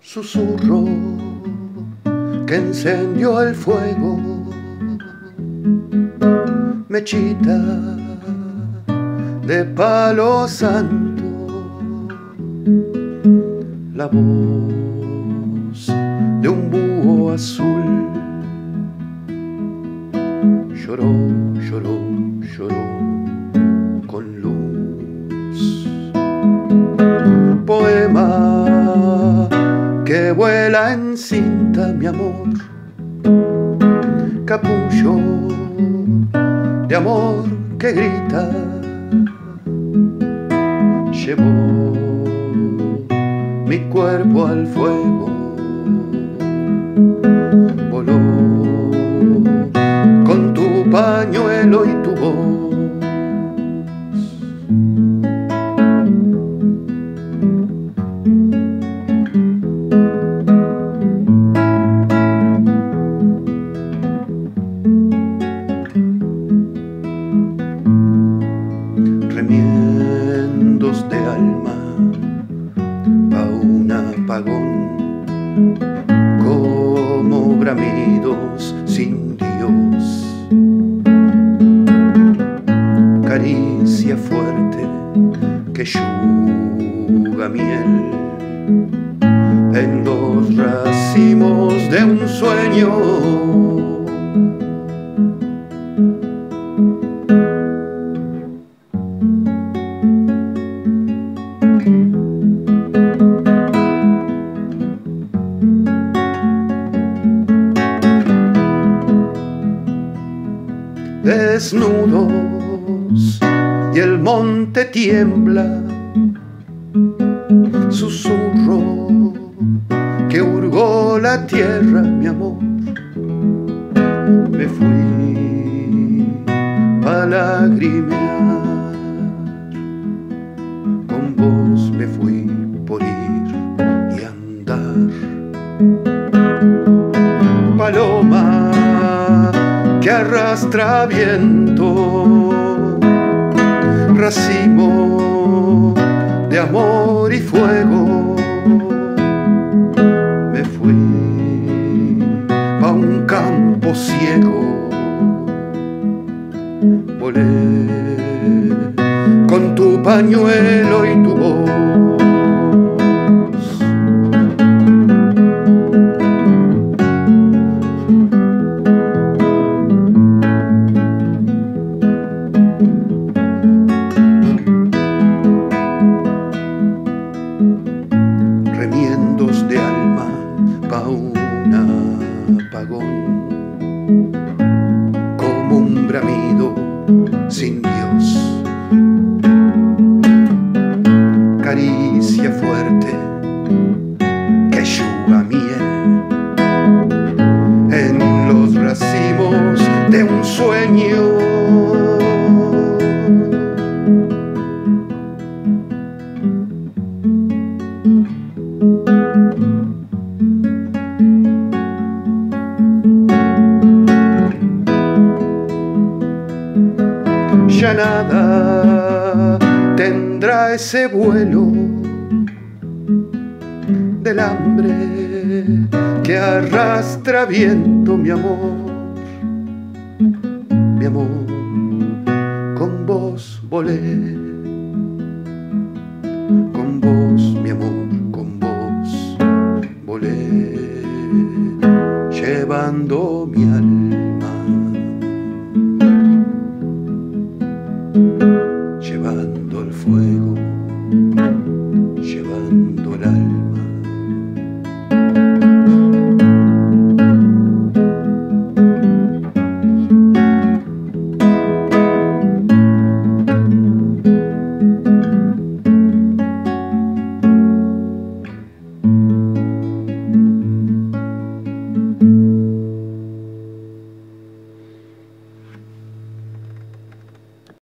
Susurro que encendió el fuego, mechita de palo santo, la voz de un búho azul. Lloró, lloró, lloró con luz. Poema que vuela en cinta, mi amor, capullo de amor que grita, llevó mi cuerpo al fuego, bramidos sin Dios. Caricia fuerte que yuga miel en los racimos de un sueño. Desnudos y el monte tiembla. Susurro que hurgó la tierra, mi amor. Me fui a lagrimear. Con vos me fui por ir y andar. Arrastra viento, racimo de amor y fuego. Me fui a un campo ciego, volé con tu pañuelo y tu un apagón, como un bramido sin Dios. Caricia fuerte que yuga miel en los racimos de un sueño. nada tendrá ese vuelo del hambre que arrastra viento mi amor, mi amor, con vos volé, con vos mi amor, con vos volé, llevando mi alma.